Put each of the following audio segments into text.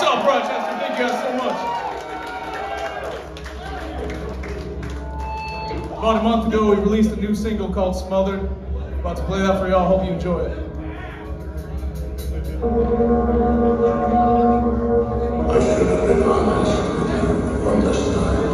What's up, Rochester? Thank you guys so much. About a month ago, we released a new single called Smothered. About to play that for y'all. Hope you enjoy it. I should have been honest with you from the start.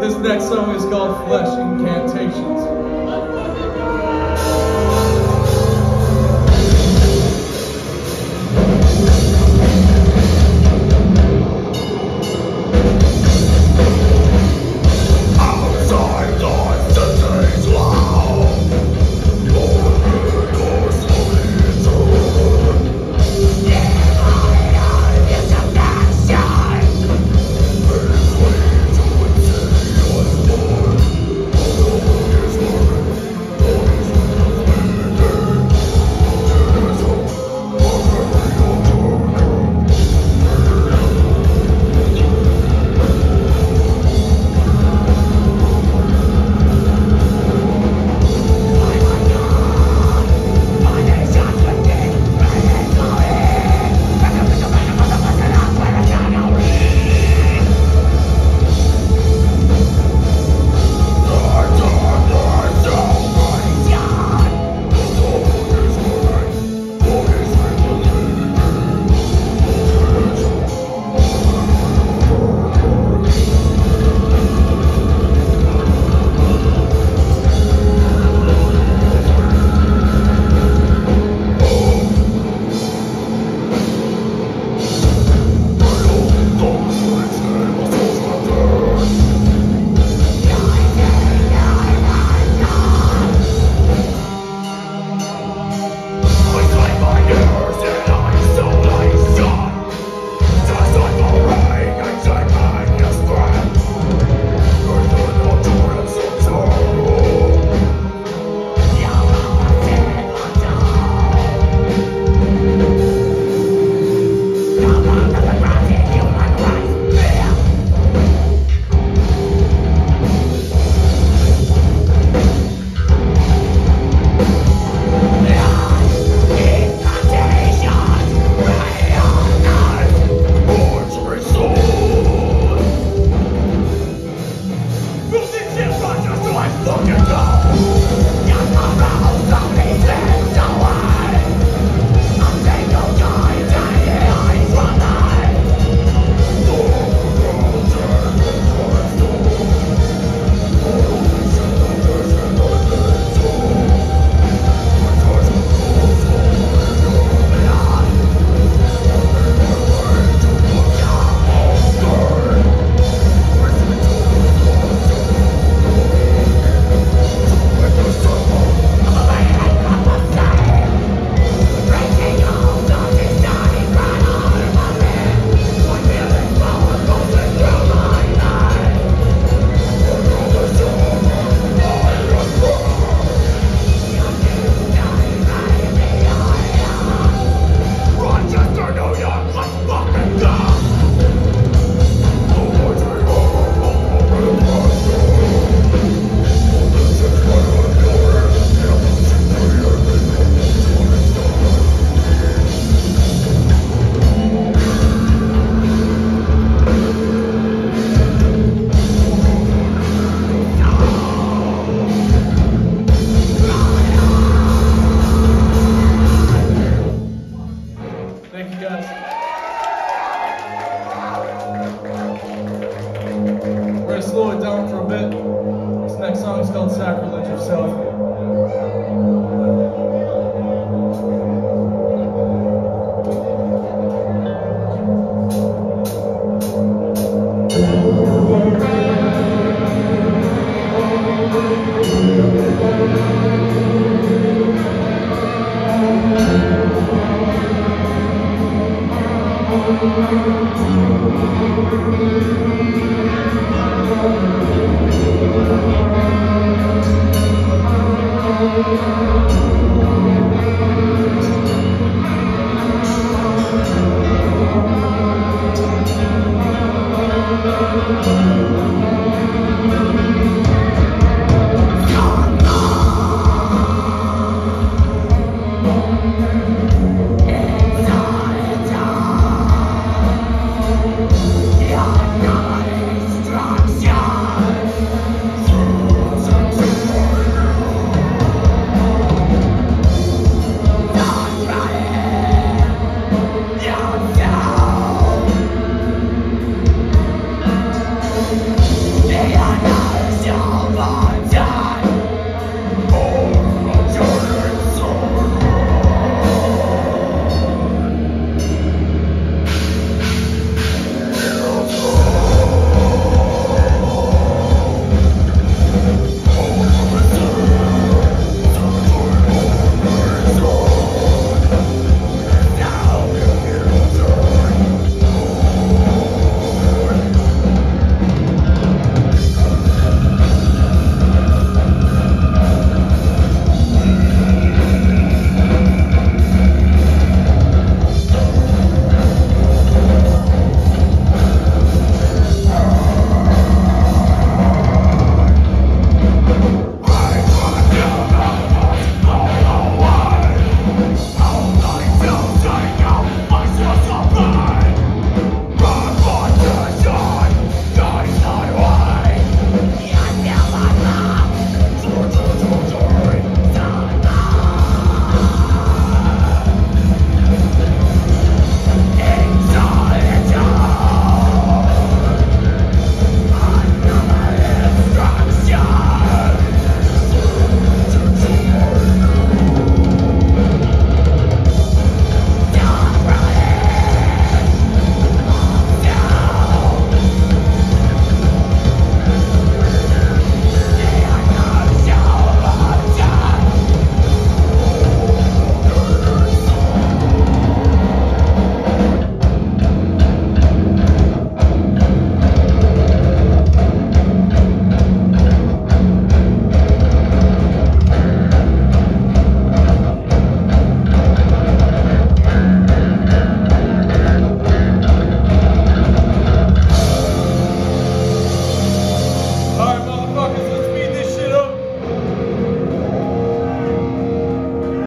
This next song is called Flesh Incantations. Thank you. Gonna slow it down for a bit. This next song is called Sacrilege of Self. Survive.